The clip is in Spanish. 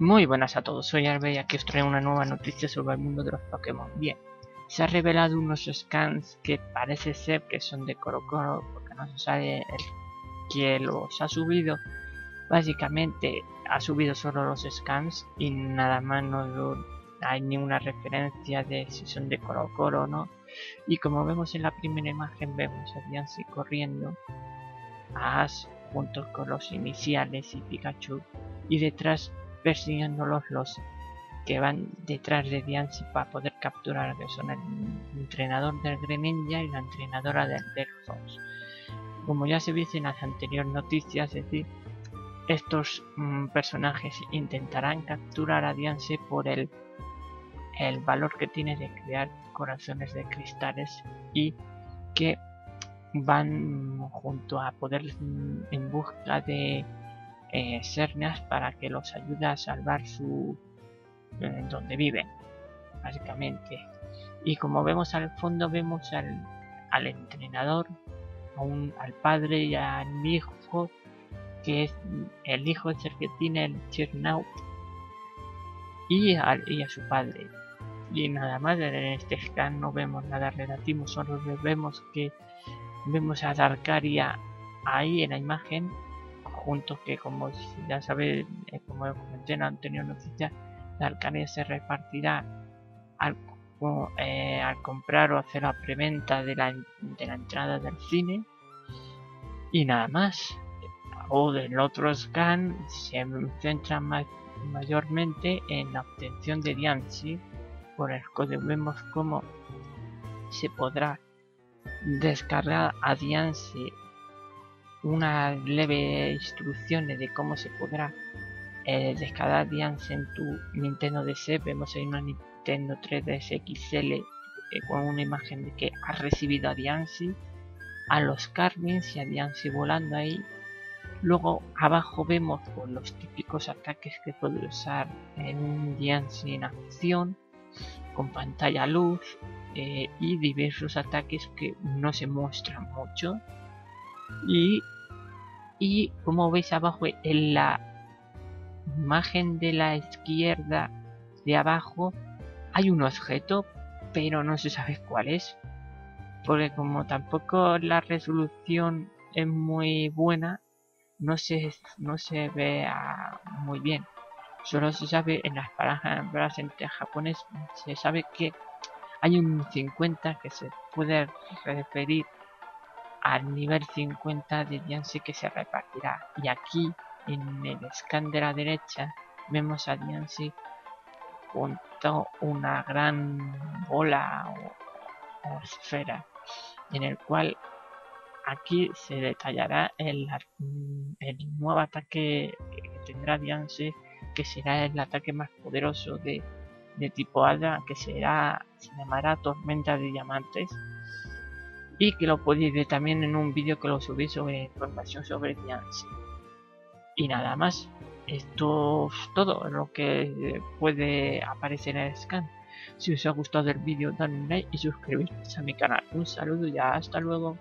Muy buenas a todos, soy Arbe y aquí os traigo una nueva noticia sobre el mundo de los Pokémon. Bien, se ha revelado unos scans que parece ser que son de Coro Coro, porque no se sabe el que los ha subido. Básicamente ha subido solo los scans y nada más no hay ninguna referencia de si son de Coro Coro o no. Y como vemos en la primera imagen vemos a Diancie corriendo a Ash junto con los iniciales y Pikachu y detrás persiguiéndolos los que van detrás de Diancie para poder capturar que son el entrenador del Greninja y la entrenadora del Delphos. Como ya se dice en las anteriores noticias, es decir, estos mm, personajes intentarán capturar a Diancie por el, el valor que tiene de crear corazones de cristales y que van junto a poder mm, en busca de eh, para que los ayude a salvar su eh, donde viven básicamente. Y como vemos al fondo vemos al, al entrenador al padre y al hijo que es el hijo es el que tiene el Chernow y, y a su padre. Y nada más en este scan no vemos nada relativo solo vemos que vemos a Darkaria ahí en la imagen que como ya sabéis, eh, como comenté en la anterior noticia, la Arcadia se repartirá al, eh, al, comprar o hacer la preventa de la, de la entrada del cine y nada más. O del otro scan se centra más, mayormente en la obtención de Diancie por el código vemos cómo se podrá descargar a Diancie una leve instrucciones de cómo se podrá eh, descargar Diance en tu Nintendo DS. Vemos ahí una Nintendo 3DS XL eh, con una imagen de que ha recibido a Diancie, a los Carmins y a Diancie volando ahí. Luego abajo vemos los típicos ataques que puede usar en un Diancie en acción, con pantalla luz eh, y diversos ataques que no se muestran mucho. Y y como veis abajo en la imagen de la izquierda de abajo hay un objeto pero no se sabe cuál es porque como tampoco la resolución es muy buena no se, no se ve muy bien. Solo se sabe en las palabras en japonés se sabe que hay un 50 que se puede referir al nivel 50 de Diancie que se repartirá. Y aquí, en el scan de la derecha, vemos a Diancie junto una gran bola o, esfera, en el cual aquí se detallará el, nuevo ataque que tendrá Diancie, que será el ataque más poderoso de, de tipo Hada, que será, se llamará Tormenta de Diamantes y que lo podéis ver también en un vídeo que lo subí sobre información sobre Diancie. Y nada más, esto es todo lo que puede aparecer en el scan. Si os ha gustado el vídeo, dadle un like y suscribiros a mi canal. Un saludo y hasta luego.